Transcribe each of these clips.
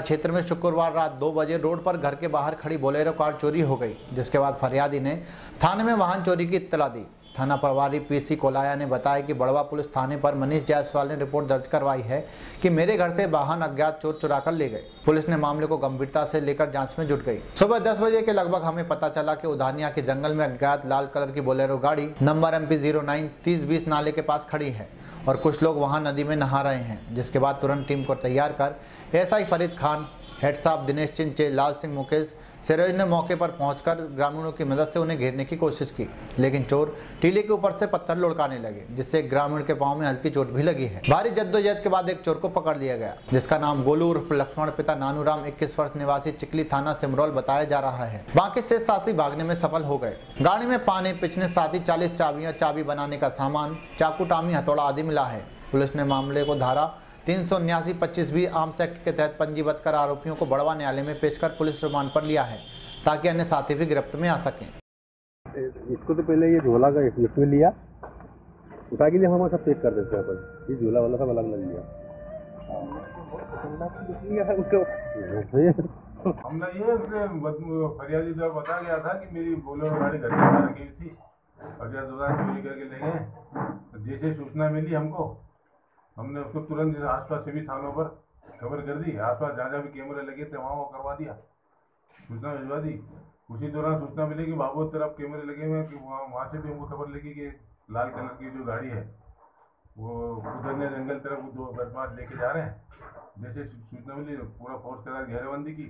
क्षेत्र में शुक्रवार रात दो बजे रोड पर घर के बाहर खड़ी बोलेरो कार चोरी हो गई, जिसके बाद फरियादी ने थाने में वाहन चोरी की इत्तला दी। थाना प्रभारी पीसी कोलाया ने बताया कि बड़वा पुलिस थाने पर मनीष जायसवाल ने रिपोर्ट दर्ज करवाई है कि मेरे घर से वाहन अज्ञात चोर चुरा कर ले गए। पुलिस ने मामले को गंभीरता से लेकर जाँच में जुट गई। सुबह दस बजे के लगभग हमें पता चला कि उधानिया के जंगल में अज्ञात लाल कलर की बोलेरो गाड़ी नंबर एम पी नाले के पास खड़ी है। और कुछ लोग वहाँ नदी में नहा रहे हैं, जिसके बाद तुरंत टीम को तैयार कर एसआई फरीद खान हेड साहब दिनेश चिंचे लाल सिंह मुकेश सिरोज ने मौके पर पहुंचकर ग्रामीणों की मदद से उन्हें घेरने की कोशिश की, लेकिन चोर टीले के ऊपर से पत्थर लुढ़काने लगे, जिससे ग्रामीण के पाँव में हल्की चोट भी लगी है। भारी जद्दोजहद के बाद एक चोर को पकड़ लिया गया, जिसका नाम गोलू उर्फ़ लक्ष्मण पिता नानूराम 21 वर्ष निवासी चिकली थाना सिमरौल बताया जा रहा है। बाकी से साथी भागने में सफल हो गए। गाड़ी में पानी पिछले साथी चालीस चाबियाँ, चाबी बनाने का सामान, चाकू, टामी, हथौड़ा आदि मिला है। पुलिस ने मामले को धारा तीन सौ उन्यासी पच्चीस बी आर्म्स एक्ट के तहत पंजीबद्ध कर आरोपियों को बड़वा न्यायालय में पेश कर पुलिस रिमांड पर लिया है ताकि अन्य साथी भी गिरफ्त में आ सकें। इसको तो पहले ये झोला का इसमें लिया। उठा के लिए हम सब पैक कर देते हैं अपन। ये झोला वाला सब अलग अलग लिया। हमने ये फरियादी द्वारा बताया गया था कि मेरी बोलेरो गाड़ी घर के बाहर रखी हुई थी। अगर दुकान चोरी करके ले गए तो जैसे सूचना मिली हमको हमने उसको तुरंत आस आसपास सभी थानों पर खबर कर दी। आसपास जहाँ जहाँ भी कैमरे लगे थे वहाँ वो करवा दिया। सूचना भिजवा दी। उसी दौरान सूचना मिली कि बाबू तरफ़ कैमरे लगे हुए हैं कि वहाँ वहाँ से भी हमको खबर लगी कि लाल कलर की जो गाड़ी है, वो उधर ने जंगल तरफ़ दो बदमाश लेके जा रहे हैं। जैसे सूचना मिली, पूरा फोर्स के साथ घेराबंदी की।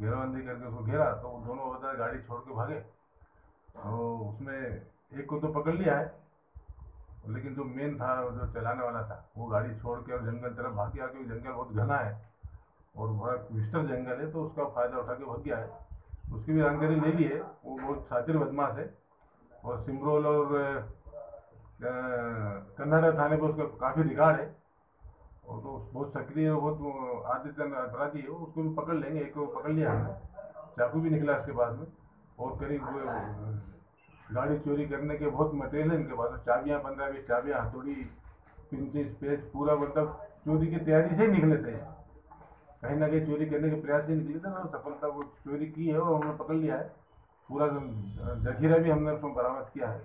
घेराबंदी करके उसको घेरा तो वो दोनों उधर गाड़ी छोड़ के भागे। तो उसमें एक को तो पकड़ लिया है। लेकिन जो मेन था, जो चलाने वाला था, वो गाड़ी छोड़ के और जंगल तरफ़ भाग गया क्योंकि जंगल बहुत घना है और बड़ा विस्तर जंगल है तो उसका फ़ायदा उठा के भाग गया है। उसकी भी जानकारी ले ली है, वो बहुत शातिर बदमाश है। और सिमरोल और कन्नाडा थाने पर उसका काफ़ी रिकॉर्ड है। और तो बहुत सक्रिय और बहुत आदित्य अपराधी है, उसको भी पकड़ लेंगे, एक पकड़ लिया हमने, चाकू भी निकला उसके बाद में। और करीब गाड़ी चोरी करने के बहुत मटेरियल है, इनके पास चाबियाँ, पंद्रह बीस चाबियाँ, हथौड़ी पिंचिस पेच पूरा मतलब चोरी की तैयारी से ही निकले थे कहीं ना कहीं चोरी करने के प्रयास से निकले थे ना, सफलता वो चोरी की है और हमने पकड़ लिया है। पूरा जखीरा भी हमने उसमें बरामद किया है।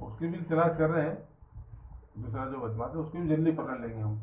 उसकी भी तलाश कर रहे हैं। दूसरा जो बदमाश है, उसको भी जल्दी पकड़ लेंगे हम।